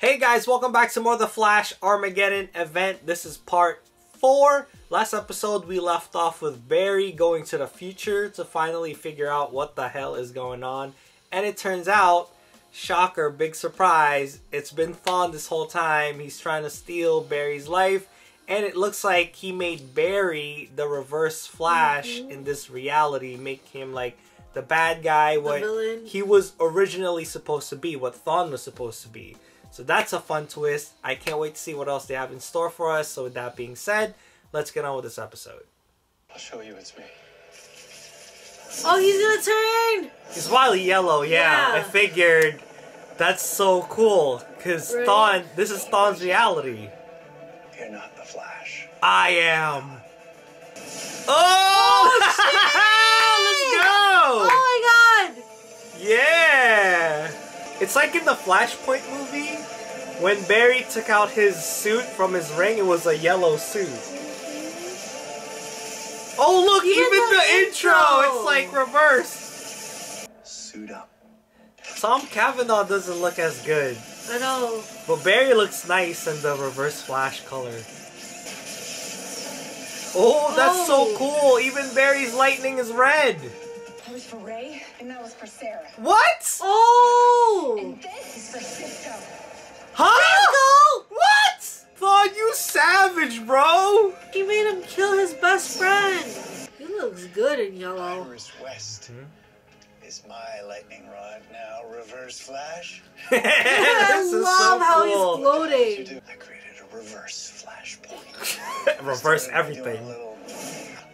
Hey guys, welcome back to more of the Flash Armageddon event. This is part 4. Last episode we left off with Barry going to the future to finally figure out what the hell is going on. And it turns out, shocker, big surprise, it's been Thawne this whole time. He's trying to steal Barry's life. And it looks like he made Barry the reverse Flash Mhm. in this reality, make him like the bad guy, what villain. he was originally supposed to be, what Thawne was supposed to be. So that's a fun twist. I can't wait to see what else they have in store for us. So with that being said, let's get on with this episode. I'll show you it's me. Oh, he's gonna turn! He's wildly Yellow, yeah. Yeah. I figured that's so cool. Cause Right. Thawne, this is Thawne's reality. You're not the Flash. I am. Oh! oh let's go! Oh my god! Yeah! It's like in the Flashpoint movie when Barry took out his suit from his ring, it was a yellow suit. Oh, look, even, Even the, the intro. intro. It's like reverse. Suit up. Tom Cavanagh doesn't look as good, I know. but Barry looks nice in the reverse flash color. Oh, that's so Oh. cool. Even Barry's lightning is red. That was for Ray, and that was for Sarah. What? Oh! And this is for Cisco. Huh? What? Thought you savage, bro. He made him kill his best friend. He looks good in yellow. Iris West. Hmm? Is my lightning rod now reverse flash? I is love so how cool. he's floating. I created a reverse flashpoint. Reverse Started by doing everything. little,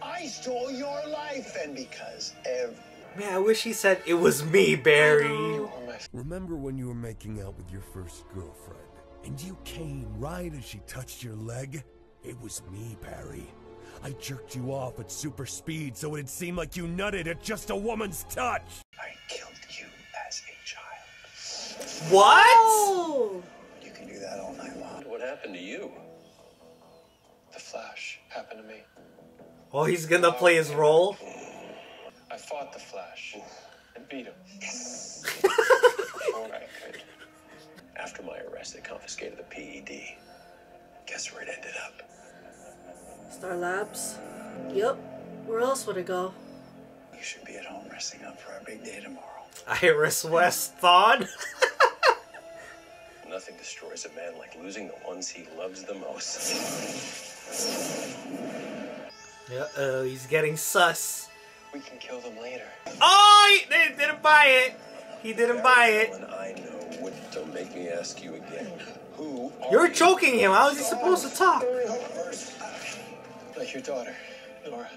I stole your life, and because every Man, I wish he said it was me, Barry. know. are my Remember when you were making out with your first girlfriend? And you came right as she touched your leg? It was me, Barry. I jerked you off at super speed so it'd seem like you nutted at just a woman's touch! I killed you as a child. What? Oh! You can do that all night long. What happened to you? The Flash happened to me. Oh, he's gonna play his role. I fought the Flash and beat him. Before I could. After my arrest, they confiscated the PED. Guess where it ended up? Star Labs. Yep. Where else would it go? You should be at home resting up for our big day tomorrow. Iris West Thawne. Nothing destroys a man like losing the ones he loves the most. Uh-oh, he's getting sus. We can kill them later. Oh, he they didn't buy it. He didn't buy it. I know. What, don't make me ask you again. Who are You're you? choking him. How is he supposed to talk? Like your daughter, Nora.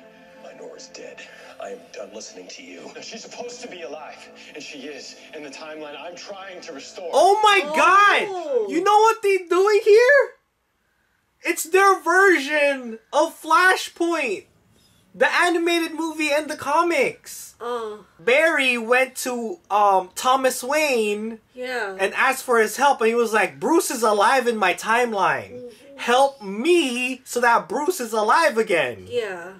My Nora's dead. I am done listening to you. She's supposed to be alive, and she is in the timeline I'm trying to restore. Oh my Oh. god! You know what they're doing here? It's their version of Flashpoint, the animated movie and the comics. Oh, Barry went to um, Thomas Wayne yeah. and asked for his help, and he was like, "Bruce is alive in my timeline. Help me so that Bruce is alive again." yeah.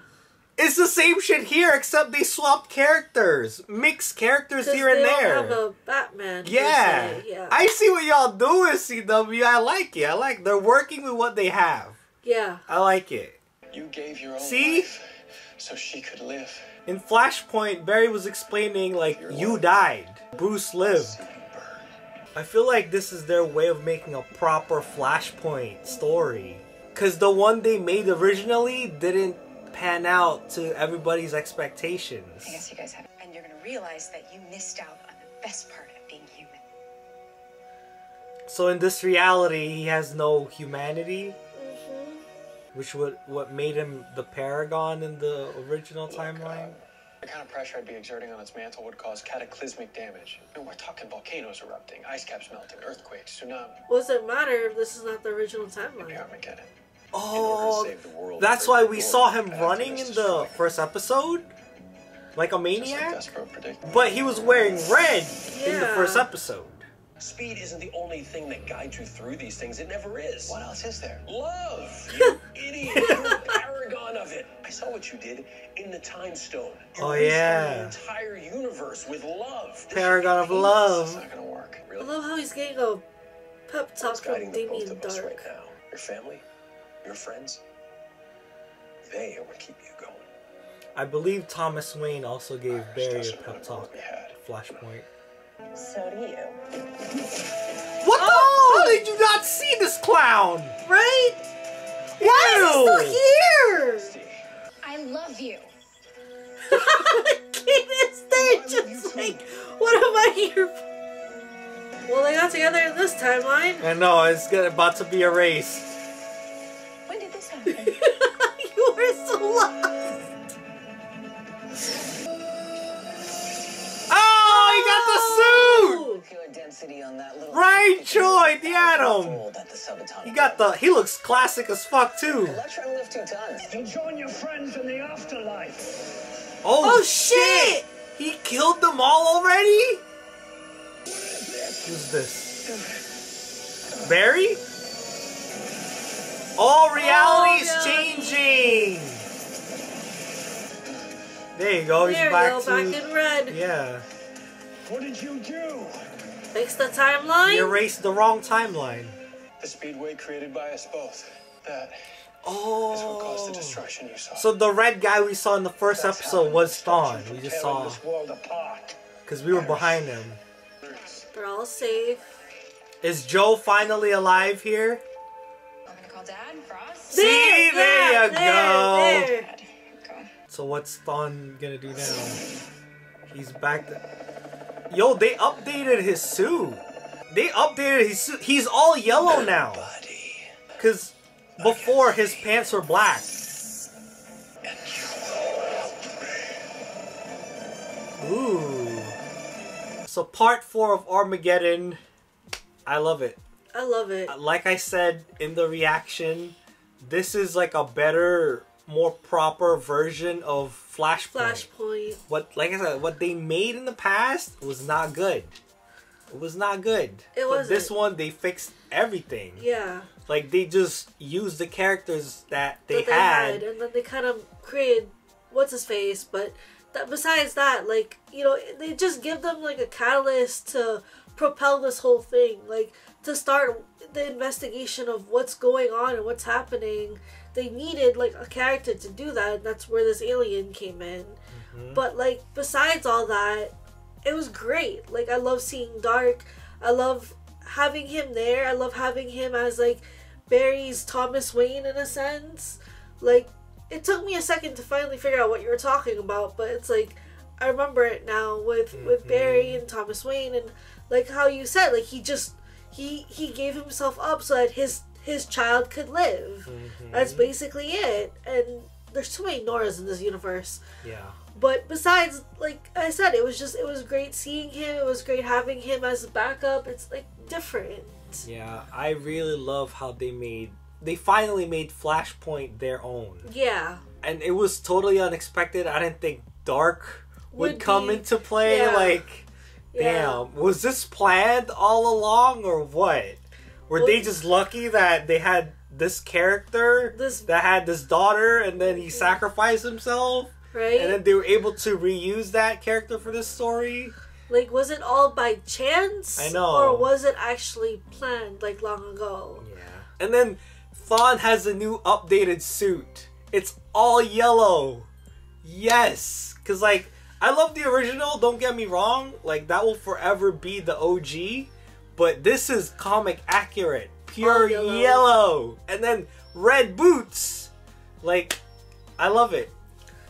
It's the same shit here, except they swapped characters, mixed characters here and they don't there. have a Batman. Yeah. se, Yeah. I see what y'all do doing, CW. I like it. I like they're working with what they have. yeah. I like it. You gave your own See? life so she could live. In Flashpoint, Barry was explaining like you died. Bruce lived. See you burn. I feel like this is their way of making a proper Flashpoint story. Cause the one they made originally didn't pan out to everybody's expectations. I guess you guys have. And you're gonna realize that you missed out on the best part of being human. So in this reality, he has no humanity, which would what made him the Paragon in the original uh, timeline. The kind of pressure I'd be exerting on its mantle would cause cataclysmic damage. I mean, we're talking volcanoes erupting, ice caps melting, earthquakes, tsunami, What does it matter if this is not the original timeline? Armageddon. Oh, save the world, that's why we saw him running in the first episode, like a Just like maniac. But he was wearing red in the first episode. Speed isn't the only thing that guides you through these things. It never is. What else is there? Love, you idiot. You're a paragon of it. I saw what you did in the Time Stone. Oh, you Oh, yeah. the entire universe with love. This Paragon of should be love. It's not gonna work. I love how he's getting a pep talk What's from guiding the both Damien of us right now? Your family? Your friends? They are what keep you going. I believe Thomas Wayne also gave Barry a pep talk. what we. Flashpoint. So do you. What the? Oh! How did you not see this clown? Right? Ew! Why is he still here? I love you. Cadence, they just like, what am I here for? Well, they got together in this timeline. I know it's about to be a race. When did this happen? you were so lost. He got Pure density on that little. the suit. Right, Choi, the Atom. Fold at the subatomic He got the. He looks classic as fuck too. Let try and lift two tons. You'll join your friends in the afterlife. Oh, Oh, shit! He killed them all already? Who's this? Barry? All reality's Oh, reality. changing. There you go. He's There you back go, to. back in red. Yeah. What did you do? Fix the timeline. You erased the wrong timeline. The speedway created by us both. That Oh. is what caused the oh. destruction you saw. So the red guy we saw in the first That's episode was destruction Thawne. We just saw this world apart. because we were behind him. They're all safe. Is Joe finally alive here? I'm gonna call Dad, Frost. See, there, there, you there, go. there. Go. So what's Thawne gonna do now? He's back. To... Yo, they updated his suit. They updated his suit. He's all yellow now. Cause before his pants were black. Ooh. So part four of Armageddon. I love it. I love it. like I said in the reaction, this is like a better, more proper version of Flashpoint. Flashpoint. What, like I said, what they made in the past was not good. It was not good. It was. this one, they fixed everything. Yeah. Like they just used the characters that they, that they had. had, and then they kind of created what's his face. But that, besides that, like you know, they just give them like a catalyst to propel this whole thing, like to start the investigation of what's going on and what's happening. They needed like a character to do that, and that's where this alien came in. Mm-hmm. But like besides all that, it was great. Like I love seeing Darhk. I love having him there. I love having him as like Barry's Thomas Wayne in a sense. Like it took me a second to finally figure out what you were talking about, but it's like I remember it now with with Barry and Thomas Wayne and like how you said like he just he he gave himself up so that his his child could live. Mm-hmm. That's basically it. And there's too many Noras in this universe. Yeah. But besides, like I said, it was just it was great seeing him. It was great having him as a backup. It's like different. Yeah, I really love how they made. They finally made Flashpoint their own. Yeah. and it was totally unexpected. I didn't think Darhk would, Would come be- into play. yeah. Like, Yeah. damn, was this planned all along or what? Were they just lucky that they had this character This- that had this daughter, and then he sacrificed himself, Right? and then they were able to reuse that character for this story? like was it all by chance? I know. Or was it actually planned like long ago? Yeah. And then Thawne has a new updated suit. It's all yellow. Yes. Cause like I love the original, don't get me wrong. Like that will forever be the OG. But this is comic accurate. Pure All yellow. yellow. And then red boots. Like I love it.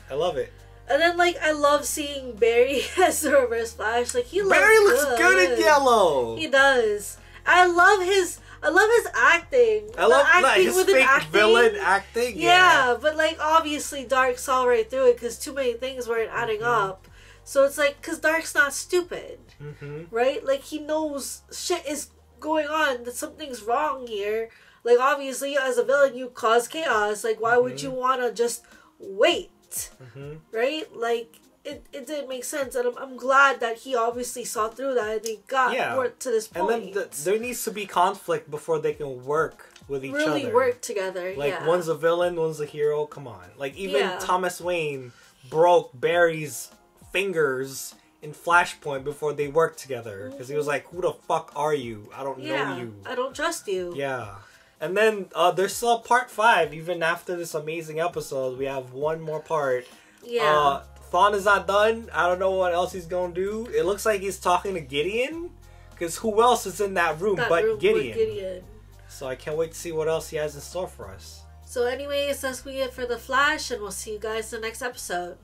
I love it. And then like I love seeing Barry as the Reverse Flash. Like he looks Barry looks good. good in yellow. He does. I love his. I love his acting. I love the like, acting his fake acting. villain acting. Yeah, but like obviously Darhk saw right through it because too many things weren't adding Mm-hmm. up. So it's like because Darhk's not stupid, hmm right? Like he knows shit is going on. That something's wrong here. Like obviously as a villain you cause chaos. Like why would Mm-hmm. you want to just wait, hmm right? Like. It, it didn't make sense, and I'm, I'm glad that he obviously saw through that and they got Yeah. to this point. And then th- there needs to be conflict before they can work with each really other. work together. Like yeah. one's a villain, one's a hero. Come on. Like even Yeah. Thomas Wayne broke Barry's fingers in Flashpoint before they worked together because he was like, "Who the fuck are you? I don't Yeah, know you." I don't trust you. Yeah. And then uh, there's still part five. Even after this amazing episode, we have one more part. Yeah. Uh, Thawne is not done. I don't know what else he's gonna do. It looks like he's talking to Gideon. Because who else is in that room that but room Gideon? Gideon. So I can't wait to see what else he has in store for us. So, anyways, that's we it for the Flash, and we'll see you guys in the next episode.